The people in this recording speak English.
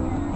Yeah.